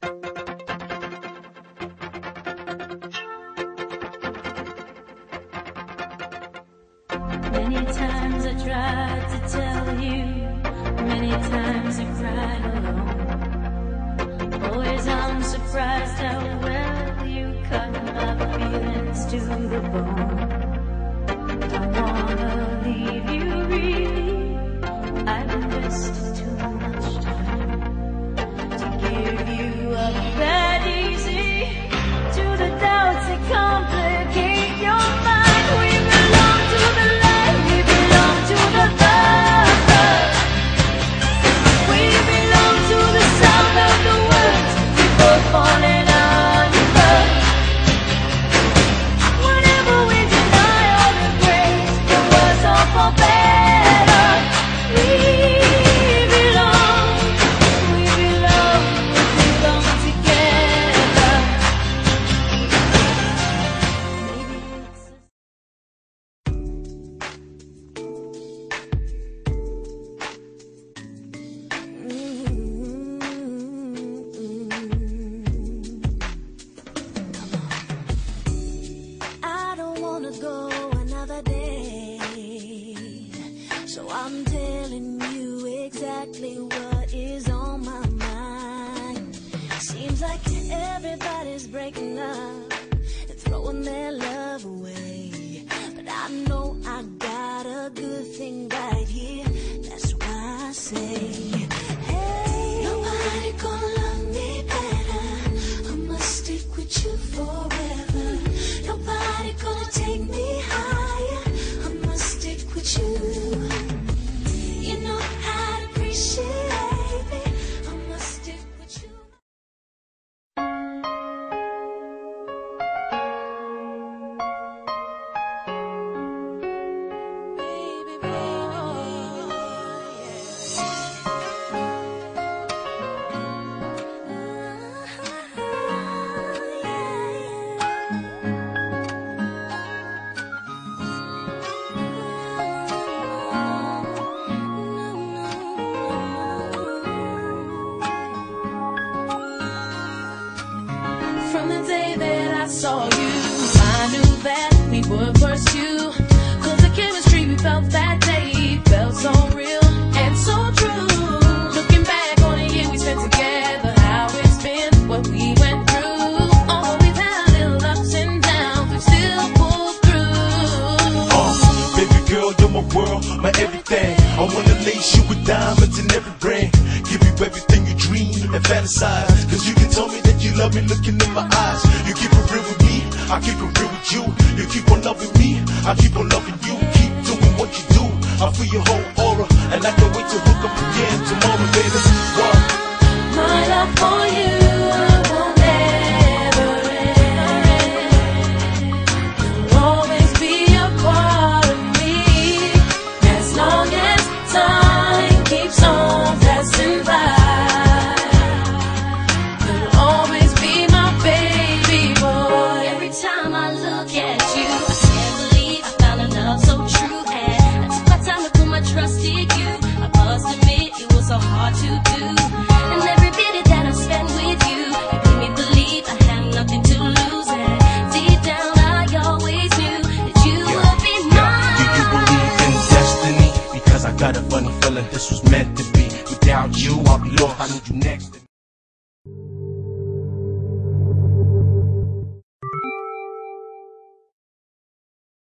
Many times I tried to tell you, many times I cried alone. Always I'm surprised how well you cut my feelings to the bone. Don't wanna leave you really, I'm telling you exactly what is on my mind. Seems like everybody's breaking up throwing their love From the day that I saw you, I knew that we would pursue. My world, my everything. I wanna lace you with diamonds in every ring. Give you everything you dream and fantasize. Cause you can tell me that you love me looking in my eyes. You keep it real with me, I keep it real with you. You keep on loving me, I keep on loving you. Keep doing what you do. I feel your whole aura, and I can't wait to hook up again tomorrow, baby. Got a funny feeling this was meant to be. Without you, I'll be lost. I need you next.